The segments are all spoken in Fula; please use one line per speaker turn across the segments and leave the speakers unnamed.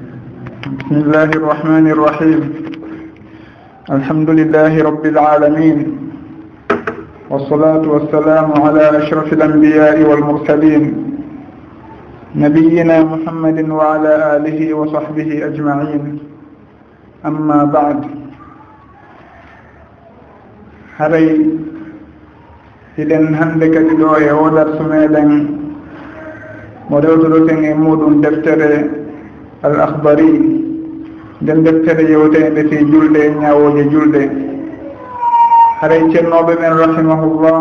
بسم الله الرحمن الرحيم. الحمد لله رب العالمين. والصلاة والسلام على أشرف الأنبياء والمرسلين. نبينا محمد وعلى آله وصحبه أجمعين. أما بعد. haray hiɗen hannde kadi ɗo e o darsu meɗen mo rewtoɗoten al ahdari nden deftere yewtede fi julɗe e ñawoje julɗe haray cennoɓe men rahimahullah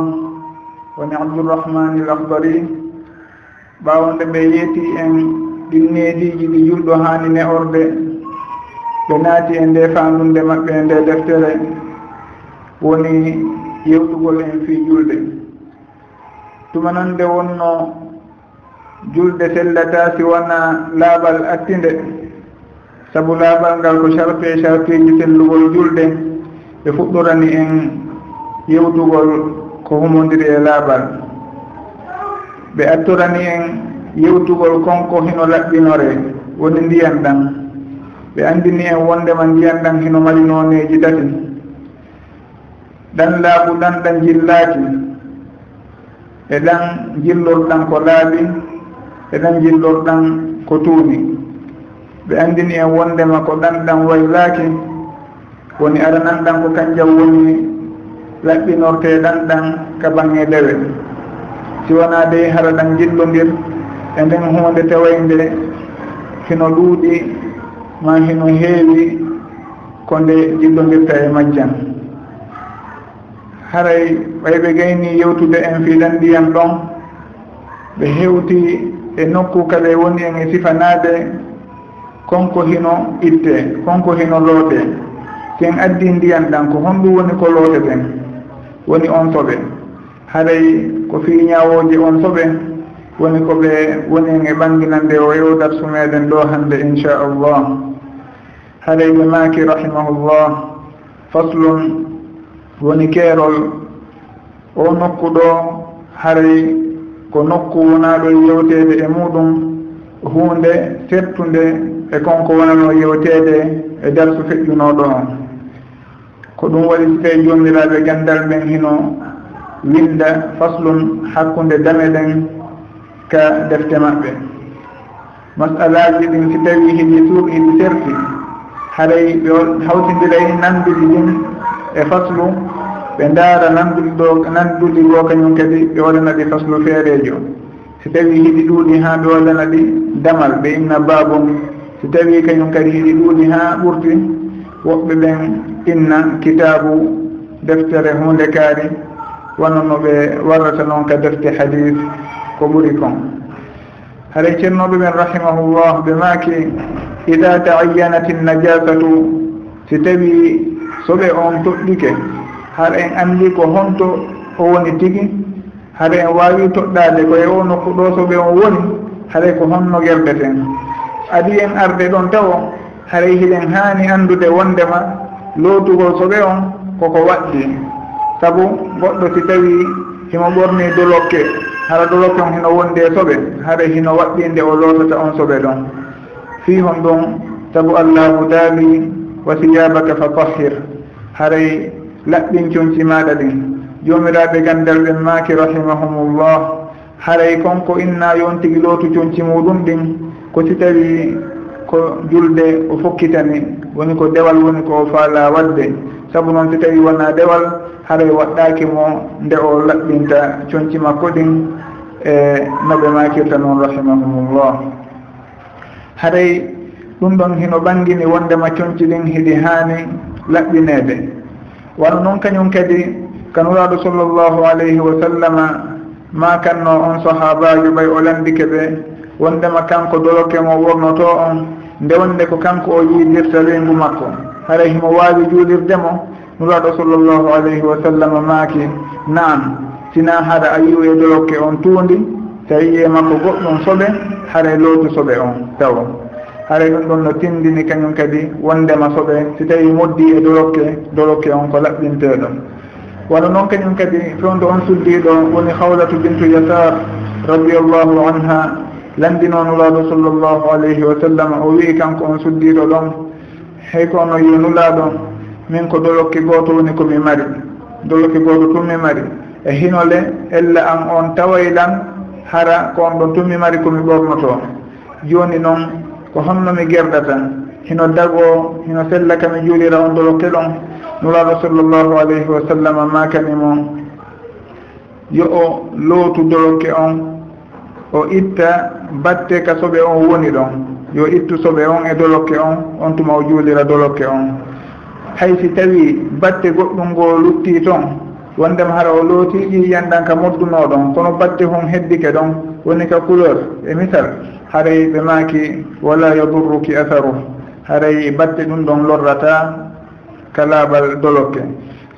woni abdourahmani l ahdari ɓawonde ɓe yeeti en ɗin neediji ɗi julɗo hani ne orde ɓe naati e nde fandunde maɓɓe e nde deftere. Woni yewtugol en fi julɗe tuma noon nde wonno julɗe sellata si wona laaɓal attinde. Sabu laaɓal ngal ko charte e sartuji sellugol julɗe ɓe fuɗɗorani en yewtugol ko humodiri e laaɓal ɓe attorani en yewtugol konko hino laɓɓinore woni ndiyan ɗan. Ɓe andini en wondema ndiyan ɗan hino mari noneji tati ɗan laaɓu ɗan ɗan jillaaki. E ɗan jillorɗan ko laaɓi eɗen jillorɗan ko tuuɓi ɓe andini en wondema ko ɗan ɗan waylaaki woni aranan ɗan ko kanjam woni laɓɓinorte ɗan ka bange dewe. Si wona dey hara ɗan jillodir e nden hunde tewaynde hino ɗuuɗi ma hino heewi ko nde jillodirta e majjan. Haray ɓay ɓe gayni yewtude en fiiɗan ndiyam ɗon ɓe hewti e nokku kala woni en e sifanade konko hino itte konko hino loote ken addi ndiyan ɗan ko honɗum woni ko loote ɓen woni on soɓe haray ko fii ñawoji on soɓe woni ko ɓe woni en e ɓanginande o yew darsu meɗen ɗo hande inchallah. Haray ɓe maaki rahimahullah faslun woni keerol. O nokku ɗo haray ko nokku wonaɗo yewtede e muɗum hunde settude e konko wonano yewtede e darsu feƴƴunoɗo on. Ko ɗum waɗi so tawi jomiraɓe gandal men hino winda faslun hakkude dame ɗen ka defte maɓɓe. Masalaji ɗin si tawi hiɗi suuɓ hiɗi serti haray ɓe hawtidira e nanduɗi ɗin e faslu ɓe ndaara nanduɗi ɗo nanduɗi ɗo kañum kadi ɓe waɗana ɗi faslu feerejo si tawi hiɗi ɗuuɗi ha ɓe waɗana ɗi damal ɓe inna babum si tawi kañum kadi hiɗi ɗuuɗi ha ɓurti woɓɓe ɓen inna kitabu deftere hunde kaari wano no ɓe warrata noon ka defte hadis ko ɓuri kon haɗa cennoɓe ɓen rahimahullah ɓe maaki ida taayyanat najasatu si tawi soɓe on toɗɗike har en anndi ko honto o woni tigi hara en wawi toɗɗade koye o nokku ɗo soɓe on woni haray e ko honno gerdeten adi en arde ɗon tawo haray e hiɗen hani andude wondema lootugol soɓe on koko waɗɗi. Saabu goɗɗo si tawi himo ɓorni dolokke hara dolokke on hino wondi e soɓe haɗa hino waɗɗinde o lootata on soɓe ɗon. Fi hon ɗum saabu allahu daali wa siyabaka fa tahir haray laɓɓin conci maɗa ɗin. Jomiraɓe gandal ɓen maaki rahimahumullah. Haray konko inna yon tigi lootu conci muɗum ɗin. Ko si tawi ko julde o fokkitani woni ko dewal woni ko faala wadde saabu noon si tawi wona dewal haray waɗɗaki mo nde o laɓɓinta conci makko ɗin e noɓe makirta noon rahimahumullah. Haray ɗum ɗon hino ɓangini wondema conci ɗin hiɗi haani laɓɓinede wano noon kañum kadi kanuraɗo sallllahu alayhi wa sallama ma kanno on sahabajo ɓay o landike ɓe wondema kanko doloke mo wornoto on nde wonde ko kanko o yiidirta leygu makko. Hara himo wawi juulirdemo nuraɗo sallllahu alayhi wa sallama maaki naam sina hara a yiw e doroke on tuundi tawi e makko goɗɗum soɓe haray e lootu soɓe on tawa. haray ɗum ɗon no tindini kañum kadi wondema soɓe si tawi moddi e dorokke dorokke on ko laɓɓinteɗon wala noon kañum kadi fewndo on suddiɗo woni hawlatu bintu yasar radiallahu anha landinonulaɗo sallllahu alayhi wa sallam o wii kanko on suddiɗo ɗon hay ko ono yinulaɗo min ko dolokke gooto woni komi mari. Dolokke gooto tummi mari. E hinole ella an on tawaylan hara ko on ɗon tummi mari komi ɓornoto joni noon ko honno mi gerdata hino dago hino sella kami juulira on ɗolo kelon nuraɗo sallllahu alayhi wa sallam makani mo yo o lootu doroke on o itta batte ka soɓe on woni ɗon. Yo ittu soɓe on e doloke on on tuma o juulira doloke on. Hay si tawi batte goɗɗum ngo lutti toon wondema hara o looti ƴiyanɗan ka moddunoɗon kono batte hon heddike ɗon woni ka couleur e misal. haray ɓe maaki wala yadurruki atharu. Haray batte ɗum ɗon lorrata ka laaɓal dolokke.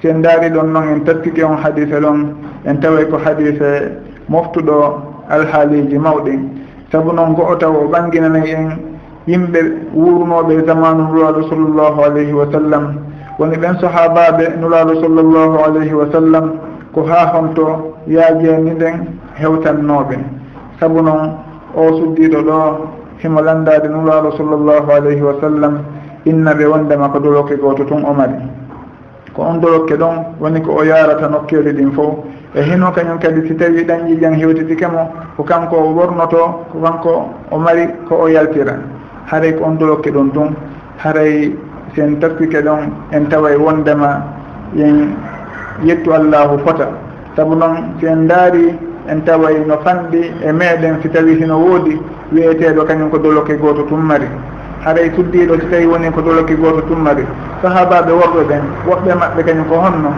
Si en daari ɗon noon en tattike on hadise ɗon en taway ko hadise moftuɗo alhaaliji mawɗi. Saabu noon go'o taw o ɓanginanayi en yimɓe wuurnoɓe zamanu nuraaɗo sallllahu alayhi wa sallam. Woni ɓen sahabaɓe nuraaɗo sallllahu alayhi wa sallam ko ha honto yaajeni nden hewtannoɓe saabu noon o suddiɗo ɗo himo landade nuraɗo sallllahu alayhi wa sallam inna ɓe wondema ko dolokke goto tun o mari. Ko on dolokke ɗon woni ko o yarata nokkeli ɗin fof. E hino kañum kadi si tawi ɗañƴi jan hewtitike mo ko kanko o wornoto ko kanko o mari ko o yaltira haray ko on dolokke ɗon tun. Haray sen taskike ɗon en taway wondema yen yettu allahu fota. Saabu noon si en daari en taway no fanɗi e meɗen si tawi hino woodi wiyeteɗo kañum ko doloke goto tummari. Haray suddiɗo si tawi woni ko doloke goto tummari. Sahabaɓe worɓe ɓen woɓɓe maɓɓe kañum ko honno.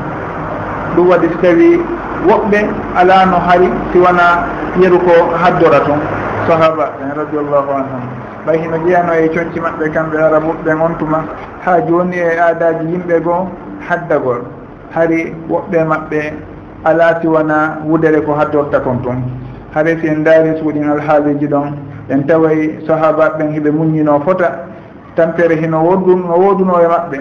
Ɗum waɗi si tawi woɓɓe ala no hari si wona yeru ko haddora toon sahaba ɓen radiallahu anhum. Ɓay hino jeyano e coñci maɓɓe kamɓe arabuɓɓen on tuma ha joni e aadaji yimɓe goo haddagol. Hari woɓɓe maɓɓe ala siwana wudere ko haddorta kon tun haare si en daari suuɗin alhaaliji ɗon. En taway sahaba ɓen hiɓe muññino fota. Tampere hino woddun no wooduno e maɓɓe.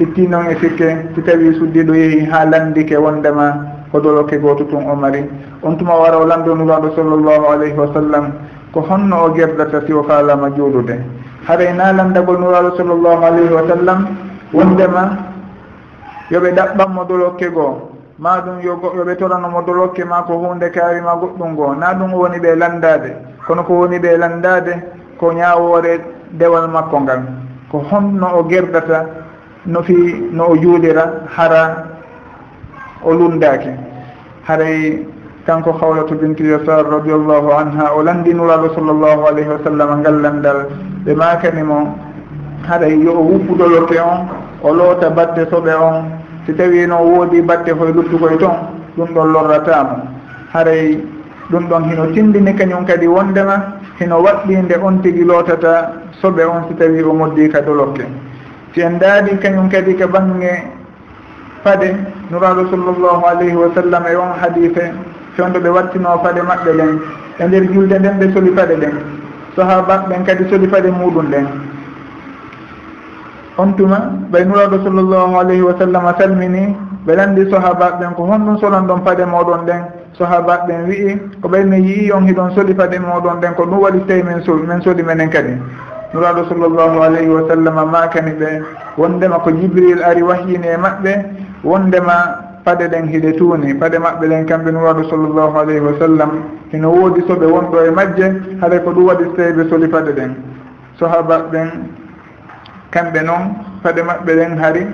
Itti noon e sikke si tawi suddiɗo yeehi ha landike wondema hodoloke gooto tun o mari. On tuma wara o landonuraɗo sallllahu alayhi wa sallam ko honno o gerdata si o faalama juulude. Haray na landagol nuraɗo sallllahu alayhi wa sallam wondema yoɓe ɗaɓɓanmo dolokke goo. ma ɗum yo goɗɗo ɓe toranomo dolokke ma ko hunde kaarima goɗɗum goo na ɗum woni ɓe landade. Kono ko woni ɓe landade ko ñawore dewal makko ngal. Ko honno o gerdata no fi no o juulira hara o lundaki haray kanko hawlatu bintu yasar radiallahu anha o landinuraɗo sallllahu alayhi wa sallam ngal landal. Ɓe makanimo haray yo o wuppudolokke on o loota batte soɓe on si tawi no woodi batte koye luttukoye toon ɗum ɗon lorratamo haray ɗum ɗon hino tindini kañum kadi wondema hino waɗɗinde on tigi lootata soɓe on si tawi o moddi ka dolokke. Si en daadi kañum kadi ka bange fade nuraɗo sallllahu alayhi wa sallam e on hadife fewndo ɓe wattino fade maɓɓe ɗen e nder julde nden ɓe soli fade ɗen. Sahaba ɓen kadi soli fade muɗum ɗen. on tuma ɓay nuraɗo sallllahu alayhi wa sallam salmini ɓe landi sahabaɓe ɓen ko honɗum solan ɗon paɗe moɗon ɗen sahabaɓe ɓen wi'i ko ɓayne yii on hiɗon soli paɗe moɗon ɗen ko ɗum waɗi tawi min sol min soli menen kadi. Nuraɗo sallllahu alayhi wa sallam makani ɓe wondema ko jibril ari wahyini e maɓɓe wondema paɗe ɗen hiɗe tuuni paɗe maɓɓe ɗen kamɓe nuraɗo sallllahu alayhi wa sallam hino woodi soɓe wonɗo e majje haɗa ko ɗum waɗi so tawi ɓe soli paɗe ɗen. Sahaba ɓen kamɓe noon paɗe maɓɓe ɗen hari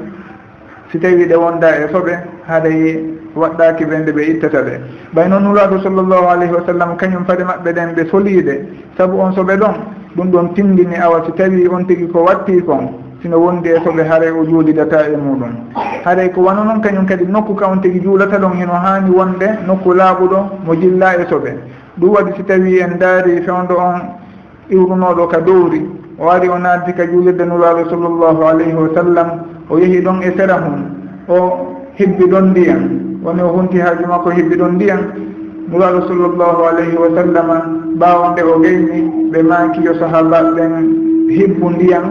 si tawi ɗe wonda e soɓe haɗay waɗɗaki ɓe nde ɓe ittata ɗe ɓay noon nuraɗo sallllahu alayhi wa sallam kañum faɗe maɓɓe ɗen ɓe soliiɗe saabu on soɓe ɗon ɗum ɗon tindini awa si tawi on tigi ko watti kon sino wondi e soɓe haray o juulidata e muɗum. Haray ko wano noon kañum kadi nokku ka on tigi juulata ɗon hino haani wonde nokku laaɓuɗo mo jilla e soɓe. Ɗum waɗi si tawi en daari fewndo on iwrunoɗo ka dowri. o ari o naati ka juulirde nuraaɓe sallllahu alayhi wa sallam o yehi ɗon e sera hum o hibbi ɗon ndiyan woni o hunti haaji makko hibbi ɗon ndiyan nuraaɓe sallllahu alayhi wa sallam ɓaawo nde o geyni ɓe maaki yo sahabaɓe ɓen hibbu ndiyan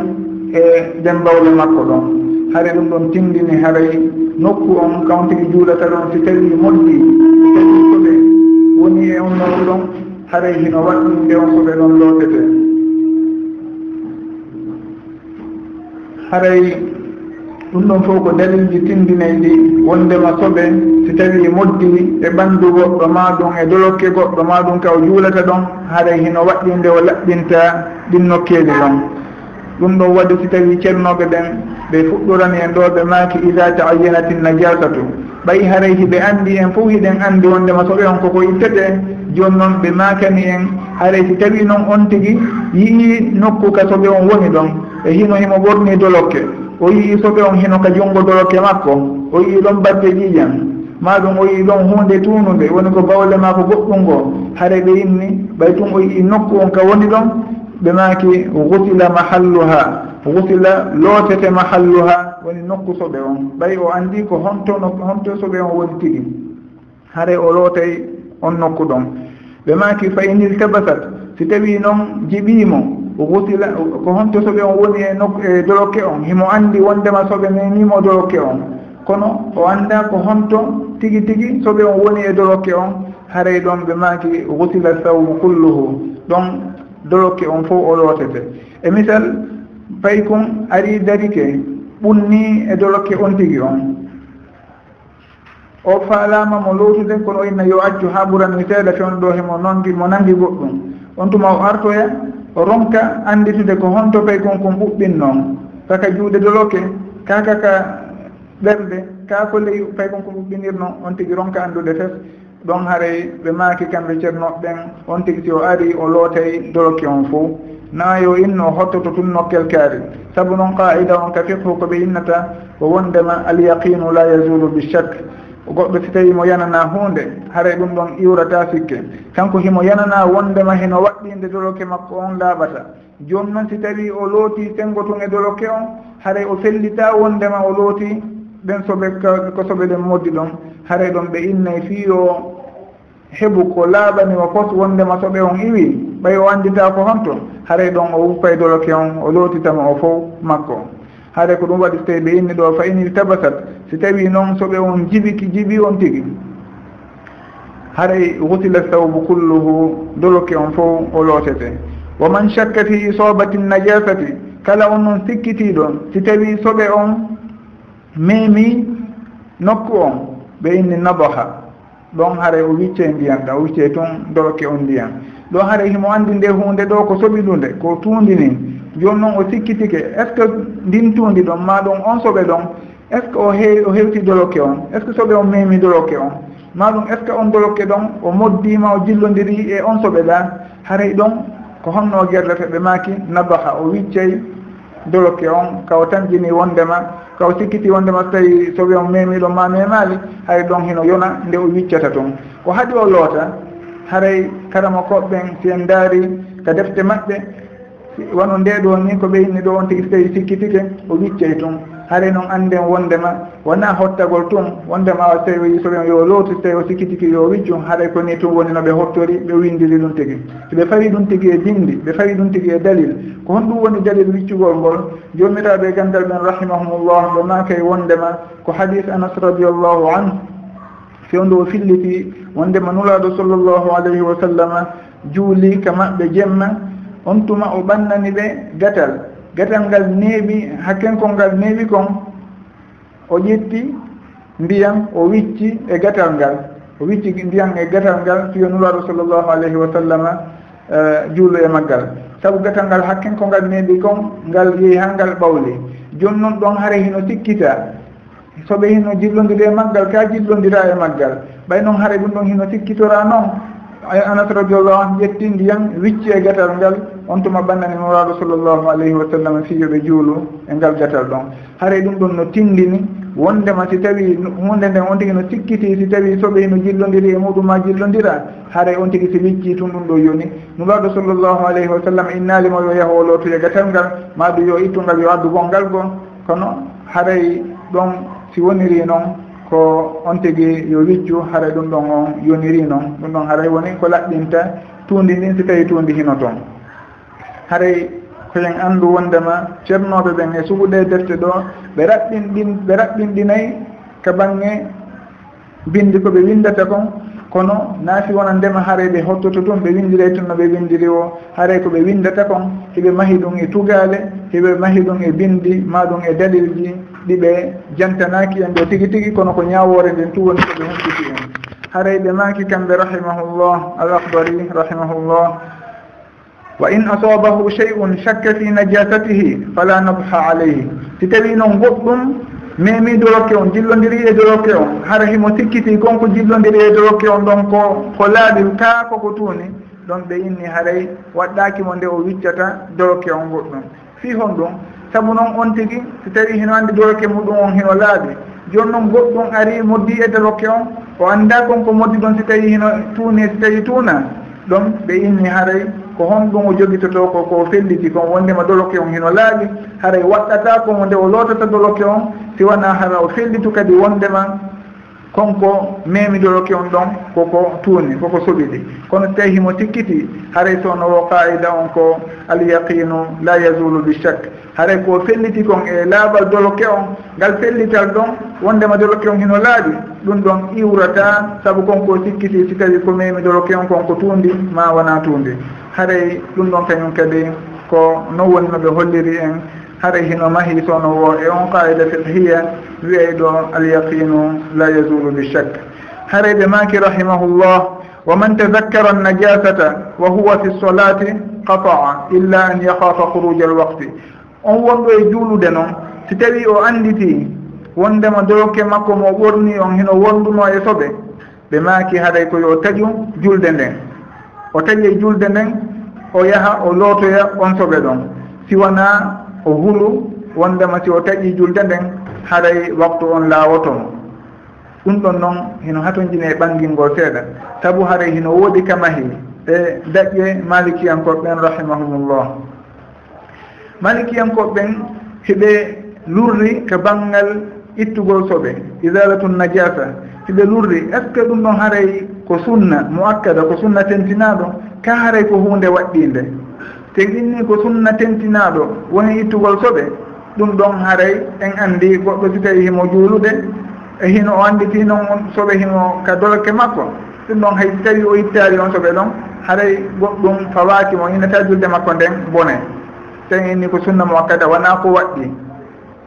e dembawle makko ɗon. Hare ɗum ɗon tindini haray nokku on kawntigi juulata ɗon si tawi moƴƴi tawi koɓe woni e on nokku ɗon haray hino waɗɗi nde on soɓe ɗon lootete. haray ɗum ɗon fof ko dalilji tindinayɗi wondema soɓe si tawi moddi e ɓanndu goɗɗo ma ɗum e dolokke goɗɗo ma ɗum ka o juulata ɗon haray hino waɗɗinde o laɓɓinta ɗin nokkeeje ɗon. Ɗum ɗon waɗi si tawi ceernoɓe ɓen ɓe fuɗɗorani en ɗo ɓe maaki ida taayyanati najasatu ɓayi haray hiɓe anndi en fof hiɗen anndi wondema soɓe on koko ittete jooni noon ɓe maakani en. Haray si tawi noon on tigi yii nokku ka soɓe on woni ɗon. e hino himo ɓorni dolokke. O yii soɓe on hino ka junngo dolokke makko o yii ɗon batte ƴiiƴan maɗum o yii ɗon hunde tunude woni ko bawle ma ko goɗɗum ngo. Hare ɓe yinni ɓay tun o yii nokku on ka woni ɗon ɓe maaki gusila mahalluha. Gusila lootete mahalluha woni nokku soɓe on. Ɓay o anndi ko honto honto soɓe on woni tigi. Hare o lootay on nokku ɗon. Ɓe maaki fa inil tabasat si tawi noon jiɓiimo o ko honto soɓe on woni e nokku e dolokke on himo anndi wondema soɓe menimo dolokke on. Kono o annda ko honto tigi tigi soɓe on woni e dolokke on haray ɗon ɓe maaki wotila sawmu kulluhu. Ɗon dolokke on fof o lootete. E misal pay kon ari darike ɓunni e dolokke on tigi on. O faalama mo lowtude kono o inna yo accu ha ɓuran seeɗa fewno ɗo hemo nangi mo nangi goɗɗum. On tuma o artoya ronka anditude ko honto pay kon kon ɓuɓɓin noon. Kaka juuɗe doloke kaka ka ɓerde ka ko ley pay kon ko ɓuɓɓinirno on tigi ronka andude fes. Ɗon haray ɓe maaki kamɓe ceernoɓeɓen on tigi si o ari o lootay doloke on fof naayo inno hottoto tun nokkel kaari. Sabu noon qaida on ka fiqhu ko ɓe innata ko wondema alyaqinu la yazulu bichak goɗɗo si tawi mo yanana hunde haray ɗum ɗon iwrata sikke. Kanko himo yanana wondema heno waɗɗinde doloke makko on laaɓata joni noon si tawi o looti sengo tun e doloke on haray o fellita wondema o looti ɓen soɓe ko soɓe ɗen moddi ɗon. Haray ɗon ɓe innay fii o heɓu ko laaɓani o fos wondema soɓe on iwi ɓay o anndita ko honto. Haray ɗon o wuppay doloke on o lootitama o fof makko haade ko ɗum waɗi so tawi ɓe inni ɗo fa inil tabasat. Si tawi noon soɓe on jibiki jibi on tigi. Haray gutila sawbu kulluhu doloke on fof o lootete. Wa man chakka fi isobati najasati kala on noon sikkitiɗo si tawi soɓe on memi nokku on ɓe inni nabaha. ɗon haray o wicce ndiyan ɗa o wicce tun doroke on ndiyan ɗo haray himo anndi nde hunde ɗo ko soɓi ɗunde ko tuundi nin. Jooni noon o sikkitike est ce que ndin tuundi ɗon ma ɗum on soɓe ɗon est ce que o heewi o hewti doloke on? Est ce que soɓe on memi doloke on? Ma ɗum est ce que on doloke ɗon o moddima o jillodiri e on soɓe ɗa? Haray ɗon ko honno gerlete ɓe maaki nabaha o wiccey doloke on ka o tamjini wondema. ka sikkiti wondema so tawi so wiyamo memiɗo ma memali hay ɗon hino yona nde o wiccata toon ko haadi o loota haray karama koɓɓen si en daari ka defte maɓɓe wono nde ɗo ni ko ɓeyni ɗo on tigi so tawi sikkitike o wiccey tun. Haare noon annden wondema wona hottagol tun wondema o tawi soɓe yo lootu so tawi o sikkitiki yo wiccu haɗay ko ni tun woni no ɓe hottori ɓe windiri ɗum tigi. So ɓe fawi ɗum tigi e dindi ɓe fawi ɗum tigi e dalil. Ko honɗum woni dalil wiccugol ngol jomiraɓe gandal men rahimahumullah ɓe maka e wondema ko hadis anas radiallahu anhu. Fewndo o filliti wondema nulaɗo sallllahu alayhi wa sallam juuli ka maɓɓe jemma on tuma o ɓannani ɓe gatal. Gatal ngal neeɓi hakkenkol ngal neeɓi kon o ƴetti ndiyam o wicci e gatal ngal. O wicci ndiyam e gatal ngal fiyo nuraɗo sallllahu alayhi wa sallama e, juulo e maggal. Sabu gatal ngal hakkenko ngal neeɓi kon ngal yehi ha ngal ɓawli joni noon ɗon hare hino sikkita. Soɓe hino jillodiri e maggal ka jillodira e maggal. Ɓay noon hare ɗum ɗon hino sikkitora noon. anas radiallahu anu ƴetti ndiyam wicci e gatal ngal. On tuma ɓannani moraɗo sallllahu alayhi wa sallam fiyoɓe juulu e ngal gatal ɗon. Haray ɗum ɗon no tindini wondema si tawi hunde nden on tigui no sikkiti si tawi soɓe no jillodiri e muɗuma jillodira haray on tigui si wicci tun ɗum ɗo yoni. Nuraɗo sallllahu alayhi wa sallam innalimo yo yaha o lootoye gatal ngal maɗum yo ittungal yo addu gongal go kono haray ɗon si woniri e noon. ko on tigi yo wiccu haray ɗum ɗon on yoniri noon ɗum ɗon haray woni ko laɓɓinta tuundi ndin si tawi tuundi hino toon haray koyen anndu wondema ceernoɓe ɓen e suɓuɗe defte ɗo ɓe raɓɓin ɗin ɓe raɓɓinɗinayi ka bange bindi ko ɓe windata kon. Kono naafi wona ndema haare ɓe hottoto ɗum ɓe windiri tun no ɓe windiri o. Haare ko ɓe windata kon heɓe mahi ɗum e tugaale heɓe mahi ɗum e bindi ma ɗum e dalilji. ɗiɓe jantanaki en ɗo tigui tigui kono ko ñawore nden tu woni koɓe humpiti en. Haray ɓe maki kamɓe rahimahullah al akbari rahimahullah wa in asabahu chey un chakka fi najasatihi fala nabha alayhi. Si tawi noon goɗɗum memi dorokke on jillodiri e dorokke on. Hara himo sikkiti konko jillodiri e dorokke on ɗon ko ko laaɓi taa koko tuuni ɗon ɓe inni haray waɗɗakimo nde o wiccata dorokke on goɗɗum. Fi hon ɗum saabu noon on tigi so tawi hino andi doroke muɗum on hino laaɓi joni noon goɗɗum ari moddi e doroke on o annda kon ko moddi ɗon so tawi hino tuuni so tawi tuuna ɗon ɓe inni haray ko honɗum o jogitoto ko ko felliti kon wondema doloke on hino laaɓi haray waɗɗata ko nde o lootata doloke on si wona hara o fellitu kadi wondema konko memiɗoroke on ɗon koko tuuni koko soɓiɗi. Kono tawi himo tikkiti haray so wo qaida on ko alyaqinu la yazulu bi chak haray ko felliti kon e laaɓal doloke on ngal fellital ɗon wondema doloke on hino laaɓi ɗum ɗon iwrata saabu konko tikkiti si tawi ko memiɗoroke on konko tuundi ma wona tuundi. Haray ɗum ɗon kañum kadi ko non woni no ɓe holliri en hare hino mahi toon wo e on qaida fiqhiya wiyey ɗo alyaqinu la yazulu bichak hareyde maki rahimahullah wa man tadakkara annajasata wa huwa fi solati qataa illa an yakhafa khuruja alwaqti. On wonɗo e juulude noon si tawi o anditi wondema doroke makko mo ɓorni on hino wonduno e soɓe ɓe maaki haɗay ko yo taƴu julde nden. O taƴi e julde nden o yaha o lootoya on soɓe ɗon. Siwana o hulu wondema si o taƴi julde nden haray waktu on laawotomo ɗum ɗon noon hino hatojine e ɓangil seeɗa. Sabu haray hino woodi kamahi e daƴƴe malikiyankoɓeɓen rahimahumullah. Malikiyankoɓeɓen heɓe lurri ko banggal ittugol soɓe isalatu najasa hiɓe lurri est ce que ɗum ɗon haray ko sunna mo akkada ko sunna tentinaɗo? Ka haray ko hunde waɗɗinde te teginni ko sunna tentinaɗo woni ittugol soɓe ɗum ɗon haray en andi goɗɗo si tawi himo juulude e hino o anditi noon soɓe himo ka dolke makko ɗum ɗon hay si tawi o ittaari on soɓe ɗon haray goɗɗum fawaki mo innata julde makko nden bone. Tawi inni ko sunna mo wakkata wona ko waɗɗi.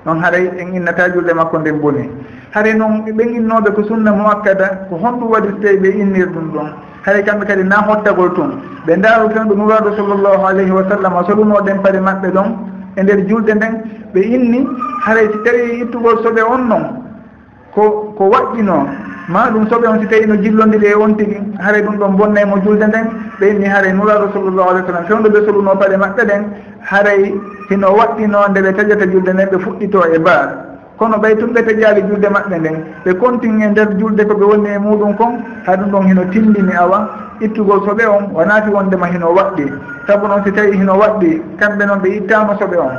Noon haray en innata julde makko nden boni hare noon ɓen innoɓe ko sunna moakkada ko honɗum waɗi so tawi ɓe innir ɗum ɗon. Haray kamɓe kadi na hottagol toon ɓe ndaaru tan ɓe nuraɗo sallllahu alayhi wa sallam solunoɗen paɗe maɓɓe ɗon e nder julɗe nden. Ɓe inni haray si tawi ittugol soɓe on noon ko ko waƴƴino ma ɗum soɓe on si tawi no jillodiri e on tigi haray ɗum ɗon bonna mo julde nden. Ɓe inni haray nuraɗo sallllahu alah w sallam fewdo ɓe soluno paɗe maɓɓe ɗen haray hino waɗɗino nde ɓe taƴata julde nden ɓe fuɗɗito e baar. kono ɓay tum ɓe ɓe julde maɓɓe nden. Ɓe continue e nder julde ko ɓe woni e muɗum kon hay ɗum ɗon hino tindini awa. Ittugol soɓe on wonaati wondema hino waɗɗi. Sabu noon si tawi hino waɗɗi kamɓe noon ɓe ittano soɓe on.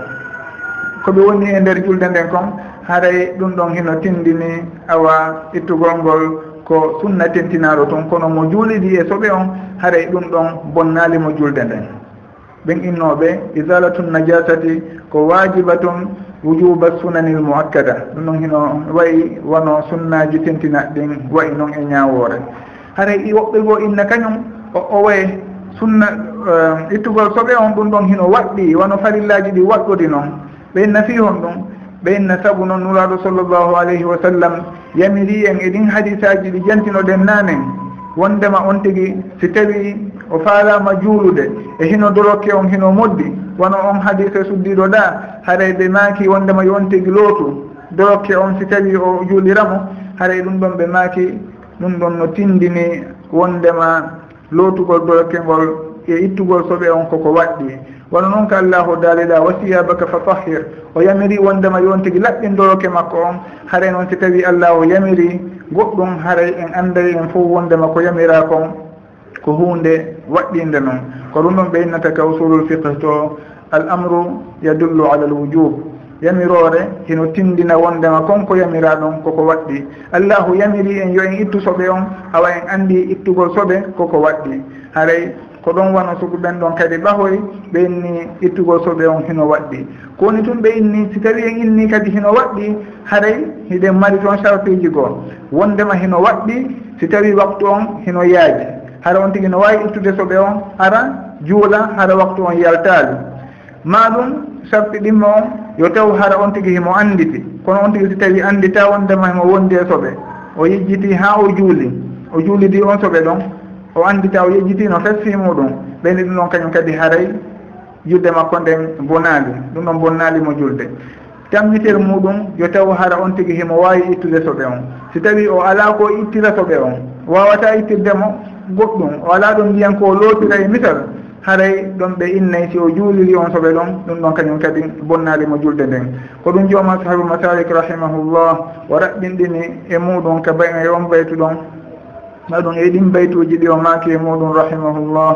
Koɓe woni e nder julde nden kon haray e ɗum ɗon hino tindini awa ittugol ngol ko sunna tentinaɗo toon kono mo juuliɗi e soɓe on haray e ɗum ɗon bonnaali mo julde nden. Ɓen innoɓe isalatu najasati ko wajibatun wujuba sunanil muakkada. Ɗum noon hino wayi wono sunnaji tentinaɗ ɗin wayi noon e ñawore haray woɓɓe goo inna kañum o owoye sunna eh, ittugol soɓe on ɗum ɗon hino waɗɗi wono farillaji ɗi waɗɗudi noon ɓe inna fi hon ɗum ɓe inna saabu noon nuraɗo sallllahu alayhi wa sallam yamiri en e ɗin hadisaji ɗi jantinoɗen nanen wondema on tigui si tawi o faalama juulude e hino dorokke on hino moddi. wono on hadise suddiɗo ɗa haray ɓe maaki wondema yontigi lootu. Dorokke on si tawi o juuliramo haray ɗum ɗon ɓe maaki ɗum ɗon no tindini wondema lootugol dorokke ngol e ittugol soɓe on koko waɗɗi. Wono noon ko allahu daaliɗa wasiyabaka fa tahir o yamiri wondema yon laɓɓin laɓɓindoroke makko on haray noon si tawi allahu yamiri goɗɗum haray en anday en fof wondema ko yamira kon ko hunde waɗɗinde noon ko ɗum ɗon ɓe innata ka usulul fiqe to al amru yadullu ala al wujub yamirore hino tindina wondema konko yamira ɗon koko waɗɗi. Allahu yamiri en yo en ittu soɓe on awa en andi ittugol soɓe koko waɗɗi. Haray ko ɗon wano sugu ɓen ɗon kadi ɓahoy ɓe inni ittugol soɓe on hino waɗɗi. Kowoni tun ɓe inni si tawi en inni kadi hino waɗɗi haray hiɗen mari toon sarfiji goo. Wondema hino waɗɗi si tawi waktu on hino yaaji. Hara on tigi no wawi ittude soɓe on ara juula hara waktu on yaltaali ma ɗum sarti ɗimmo on yo taw hara on tigi himo anditi. Kono on tigi si tawi andita wondema himo wondi e soɓe o yejjiti ha o juuli. O juulidi on soɓe ɗon. O andita o yejjiti no fessi muɗum. Ɓeyni ɗum ɗon kañum kadi haray julde makko nden bonaali ɗum ɗon bonnaali mo julde. Tammitere muɗum yo taw hara on tigi himo wawi ittude soɓe on. Si tawi o ala ko ittira soɓe on wawata ittirdemo goɗɗum. O ala ɗum ndiyan ko lootira e misal haray ɗon ɓe innay si o juuliri on soɓe ɗon ɗum ɗon kañum kadi bonnali mo julde nden. Ko ɗum jooma sahabu masalik rahimahullah o raɓɓinɗini e muɗum ka bay e on baytu ɗon. Maɗum e ɗin baytuji ɗi o maaki e muɗum rahimahullah.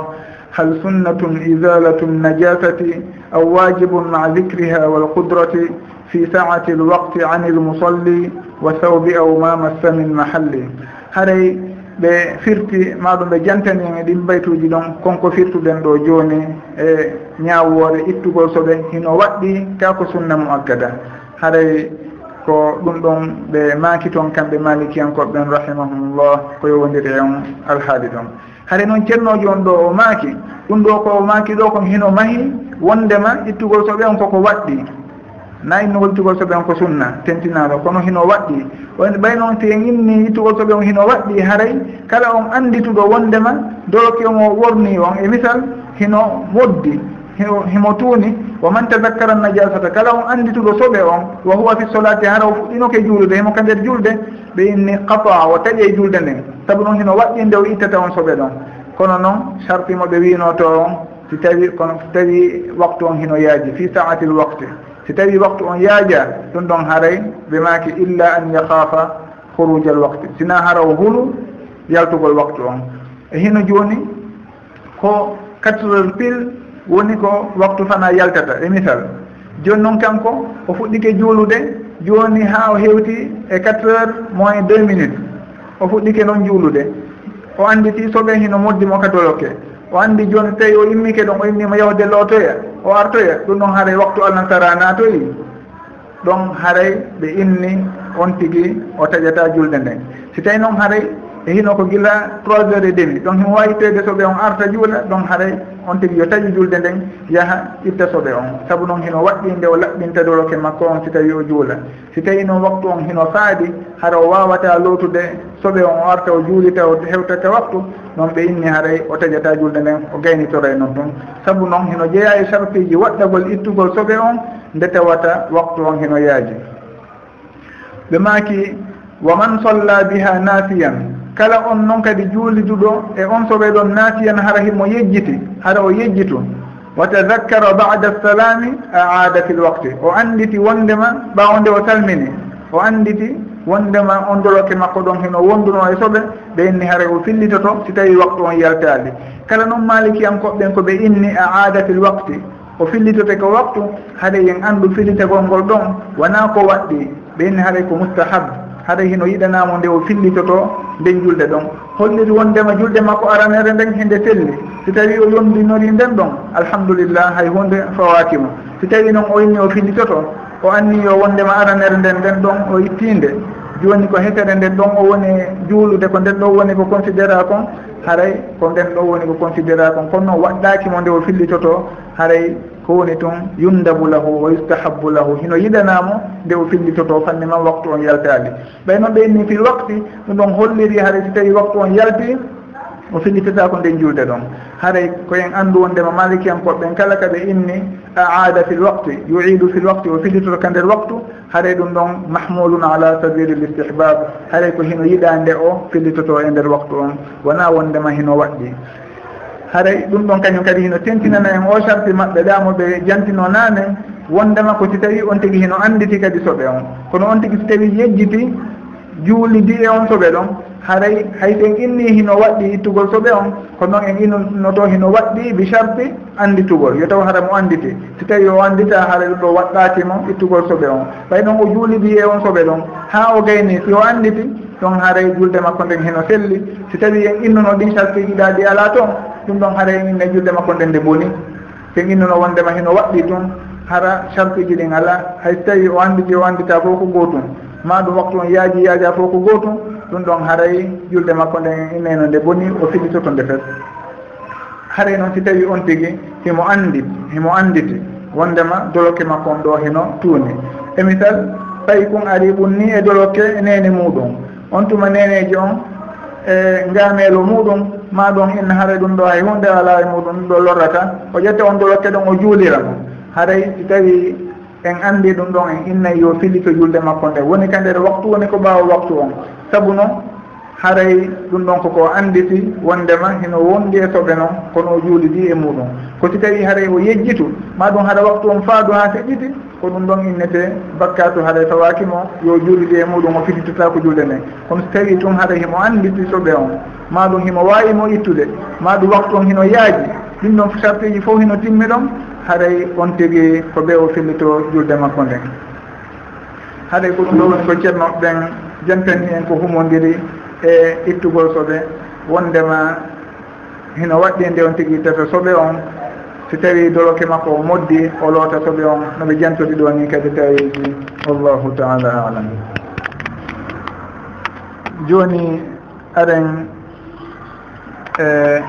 Hal sunnatun isalatum najasati aw wajibun maa dicriha walqudrati fi saati lwaqti ani lmusalli wa thawbi aw ma massa min mahalli. Haray ɓe firti maɗum ɓe jantanima e ɗin baytuji ɗon konko firtuɗen ɗo joni e ñawwore ittugol soɓe hino waɗɗi ka ko sunna mu aggada haray e ko ɗum ɗon ɓe maaki toon kamɓe malikiyankoɓe ɓen rahimahumllah ko yowodiri on alhaali ɗon. Hare noon ceernojo on ɗo o maaki ɗum ɗo ko o maaki ɗo kon hino mahi wondema ittugol soɓe on koko waɗɗi. nayi nowoltugol soɓe on ko sunna tentinaɗo. Kono hino waɗɗi. On ɓay noon si en inni ittugol soɓe on hino waɗɗi haray kala on andituɗo wondema doroki on o worni on. E misal hino moddi himo tuuni wo man tadakkara najasata kala on andituɗo soɓe on wa huwa fi solati hara o fuɗɗinoke juulude himo ka nder julde ɓe inni qata o taƴe e juulde nden. Saabu noon hino waɗɗinde o ittata on soɓe ɗon. Kono noon sartimo ɓe winoto on si tawi kono si tawi waktu on hino yaaji fi saatil wakte si tawi waktu on yaaja ɗum ɗon haray ɓe maaki illa an yakhafa horujal wakti. Sina hara o hulu yaltugol waktu on. E hino jooni ko quatre heures pile woni ko waktu fana yaltata. E misal joni noon kanko o fuɗɗike juulude joni ha o hewti e quatre heures moins deux minutes o fuɗɗike noon juulude. O anditi soɓe hino moddimo katoloke o andi joni tawi o immike ɗon o immima yahde lootoya. o artoya ɗum noon haaray waktu alnasara sara natoyi ɗon haaray ɓe inni on tigi o taƴata julde nden si tawi noon haaray e hino ko gila trois heures et demi donc himo wawi tede soɓe on arta juula donc haaray on tigui yo taƴi julde nden yaaha itta soɓe on. Saabu noon hino waɗɗinde o laɓɓinta doroke makko on si tawi o juula. Si tawi noon waktu on hino faadi hara o wawata lootude soɓe on o arta o juulita o hewtata waktu noon ɓe inni haaray o taƴata julde nden o gaynitoroye noon tun saabu noon hino jeeya e sarpiji waɗɗagol ittugol soɓe on nde tawata waktu on hino yaaji. Ɓe maaki wa man solla biha nafiyan kala on noon kadi juuliduɗo e on soɓe ɗon naatiyan hara himo yejjiti hara o yejjitu. Wa tadakkara bada salami a aada fi l waqti. O anditi wondema ɓawo nde o salmini. O anditi wondema on doloke makko ɗon hino wonduno e soɓe ɓe inni hara o fillitoto si tawi waktu on yaltali kala noon malikiyankoɓɓen ko ɓe inni a aada fi l waqti. O fillitote ko waktu haɗa yen anndu fillitagol ngol ɗon wona ko waɗɗi. Ɓe inni haɗa ko mustahab. haɗa hino yiɗanamo nde o fillitoto nden julde ɗon. Holliri wondema julde makko aranere nden hende felli si tawi o yondinori nden ɗon alhamdulillah hay hunde fawatima si tawi noon o inni o fillitoto o anni yo wondema aranere nden nden ɗon o ittinde. Joni ko hetere nden ɗon o woni juulude ko nden ɗon woni ko considéra kon haray ko nden ɗon woni ko considéra kon. Kono noon waɗɗaki nde o fillitoto haray ko woni toon yundabu lahu wa yustahabu lahu. Hino yiɗanamo nde o fillitoto fanni man waktu on yaltade ɓay noon ɓenni fi wakti ɗum ɗon holliri haara si tawi waktu on yalti o fillitata ko nden julde ɗon. Haray koyen anndu wondema maliki koɓɓen kala kaɓe inni aada fi l wakti yuidu fi l wakti o fillitoto ka nder waktu haray ɗum ɗon mahmulun ala sabiri l istihbab haray ko hino yiɗa nde o fillitoto e nder waktu on. Wona wondema hino waɗɗi. haray ɗum ɗon kañum kadi hino tentinana en o sarti maɓɓe ɗamo ɓe jantino naane wondema ko si tawi on tigui hino anditi kadi soɓe on. Kono on tigui so tawi yejjiti juulidi e on soɓe ɗon. Haray hay sen inni hino waɗɗi ittugol soɓe on ko noon en innoto hino waɗɗi bi sarti annditugol yo taw hara mo anditi. Si tawi o anndita haara ɗum ɗo waɗɗakimo ittugol soɓe on. Ɓay noon o juulidi e on soɓe ɗon. Ha o gayni si o anditi ɗon haaray julde makko nden heno selli. Si tawi en innuno ɗin sartijiɗa ɗiɗaɗi ala toon ɗum ɗon haray e inne julde makko nden nde boni sen innono wondema heno waɗɗi tun hara sartuji ɗin ala hay so tawi o andi o andita fof ko gootum ma ɗum waktu on yaaji yaaja fof ko gootum ɗum ɗon haray e julde makko nden inneno nde boni o siɓitoto nde fes. Haray e noon si tawi on tigi himo anndi himo anditi wondema doloke makko on ɗo heno tuuni e misal tawi kon ari ɓum ni e doloke nene muɗum on tuma neneji on e ngameelo muɗum ma ɗum en haray ɗum ɗo hay hunde ala e muɗum ɗum ɗo lorrata o ƴetta on ɗo ɗon o juulira mo haray si tawi en anndi ɗum ɗon en innayi yo fillito julde makko nde. Woni ka nder waktu woni ko ɓaawa waktu on. Sabu noon haray ɗum ɗon koko anditi wondema hino wondi e soɓe noon kono o juulidi e muɗum. ko si tawi haray o yejjitu ma ɗum haɗa waktu on faadu ha seƴƴiti ko ɗum ɗon innete bakkatu haɗa fawakimo yo juulide e muɗum o fititata ko juulde nden kono so tawi tun haɗa himo anditi soɓe on ma ɗum himo wawimo ittude ma ɗum waktu on hino yaaji ɗin ɗon sarteji fof hino timmi ɗon haray on tigi ko ɓe o fillito julde makko nden. Haɗay ko ɗum ɗo woni ko ceerno ɓen jantani en ko humodiri e ittugol soɓe wondema hino waɗɗi nde on tigi tata soɓe on si tawi doloke makko o moddi o loota soɓe on noɓe jantodi ɗo ni kadi tawiji wallahu taala alam. Joni aren e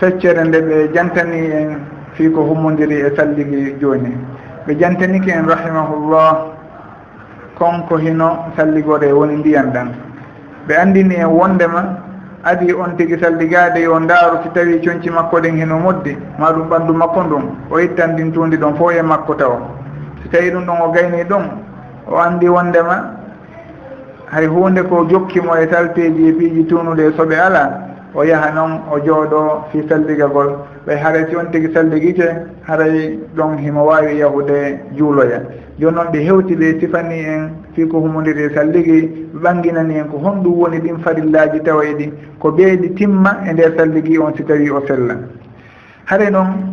feccere nde ɓe jantani en fii ko hummodiri e salligi joni ɓe jantaniki en rahimahullah konko hino salligore woni ndiyan ɗan. Ɓe andini en wondema adi on tigi salligade yo ndaaru si tawi coñci makko ɗen heno moddi ma ɗum ɓanndu makko ndun o ittan ɗin tuundi ɗon fof e makko tawa. So tawi ɗum ɗon o gayni ɗum o anndi wondema hay hunde ko jokkimo e salteji e piiji tunude e soɓe ala o yaha noon o jooɗo fi salligagol ɓay haray si on tigi salligike haray ɗon himo wawi yahude juuloya. Joni noon ɓe hewtiɓe sifani en fi ko humodiri e salligi ɓanginani en ko honɗum woni ɗin farillaji tawayɗi ko ɓeyɗi timma e nder salligi on si tawi o sella haray noon